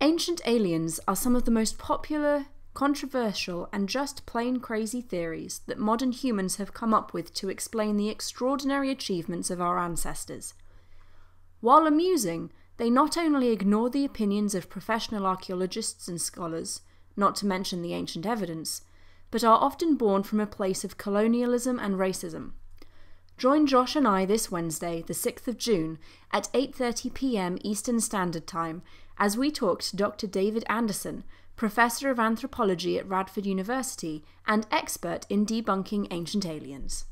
Ancient aliens are some of the most popular, controversial, and just plain crazy theories that modern humans have come up with to explain the extraordinary achievements of our ancestors. While amusing, they not only ignore the opinions of professional archaeologists and scholars, not to mention the ancient evidence, but are often born from a place of colonialism and racism. Join Josh and I this Wednesday, the 6th of June, at 8:30 p.m. Eastern Standard Time as we talk to Dr. David Anderson, professor of anthropology at Radford University and expert in debunking ancient aliens.